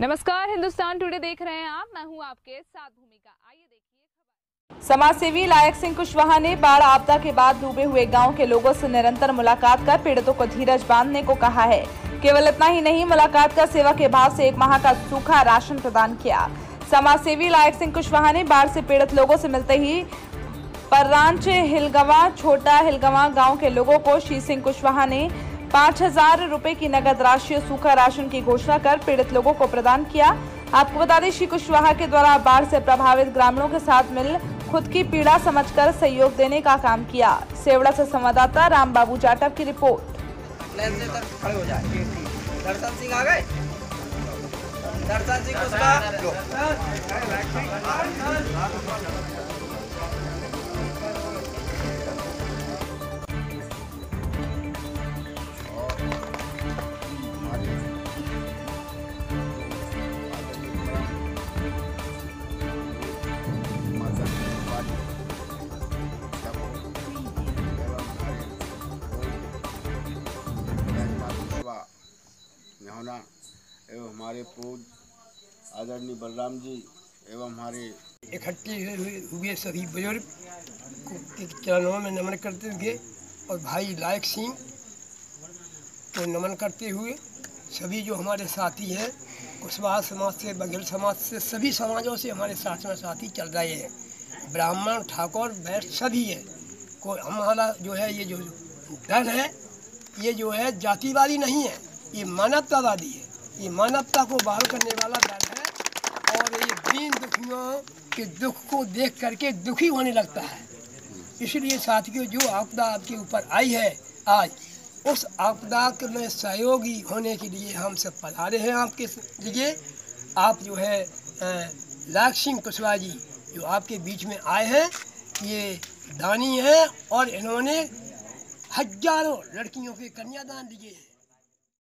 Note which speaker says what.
Speaker 1: नमस्कार, हिंदुस्तान टुडे देख रहे हैं आप। मैं हूँ आपके साथ भूमिका। आइए देखिए
Speaker 2: समाजसेवी लायक सिंह कुशवाहा ने बाढ़ आपदा के बाद डूबे हुए गाँव के लोगों से निरंतर मुलाकात कर पीड़ितों को धीरज बांधने को कहा है। केवल इतना ही नहीं, मुलाकात कर सेवा के भाव से एक माह का सूखा राशन प्रदान किया। समाज सेवी लायक सिंह कुशवाहा ने बाढ़ से पीड़ित लोगों से मिलते ही पर्रांच हिलगवा, छोटा हिलगवा गाँव के लोगों को श्री सिंह कुशवाहा ने पाँच हज़ार रूपए की नगद राशि सूखा राशन की घोषणा कर पीड़ित लोगों को प्रदान किया। आपको बता दें श्री कुशवाहा के द्वारा बाढ़ से प्रभावित ग्रामीणों के साथ मिल खुद की पीड़ा समझकर सहयोग देने का काम किया। सेवड़ा से संवाददाता राम बाबू जाटव की रिपोर्ट।
Speaker 3: दर्शन सिंह आ गए? दर्शन सिंह उसका
Speaker 4: होना एवं हमारे पूज आदरणीय बलराम जी एवं हमारे
Speaker 5: इकट्ठे हुए सभी बुज़ुर्ग चरणों में नमन करते हुए और भाई लायक सिंह को नमन करते हुए सभी जो हमारे साथी हैं कुशवाहा समाज से, बघेल समाज से, सभी समाजों से हमारे साथ में साथी चल रहे हैं। ब्राह्मण ठाकुर वैश्य सभी है। को हमारा जो है, ये जो दल है, ये जो है, जातिवादी नहीं है। ये मानवता मानवतावादी है। ये मानवता को बाहर करने वाला दल है और ये दीन दुखियों के दुख को देख करके दुखी होने लगता है। इसलिए साथियों, जो आपदा आपके ऊपर आई है आज, उस आपदा के में सहयोगी होने के लिए हम सब पधारे हैं आपके लिए। आप जो है लाख सिंह कुशवाहा जी जो आपके बीच में आए हैं, ये दानी हैं और इन्होंने हज़ारों लड़कियों के कन्यादान दिए हैं।